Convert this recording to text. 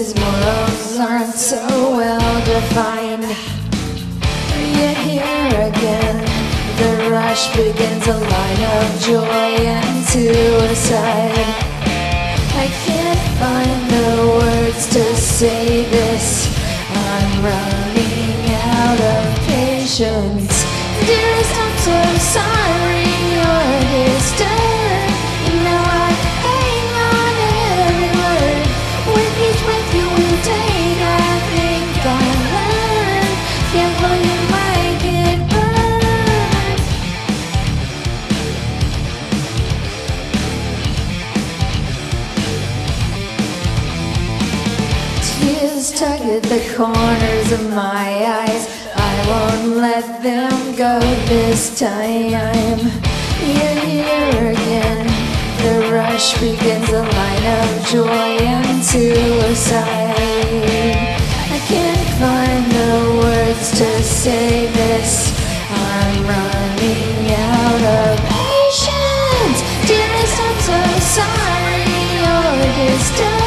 his morals aren't so well defined. Yet here again, the rush begins a line of joy and suicide. I can't find the words to say this. I'm running out of patience. just tug at the corners of my eyes. I won't let them go this time. You're here again. The rush begins a line of joy and suicide. I can't find the words to say this. I'm running out of patience. Dearest, I'm so sorry. You're distant.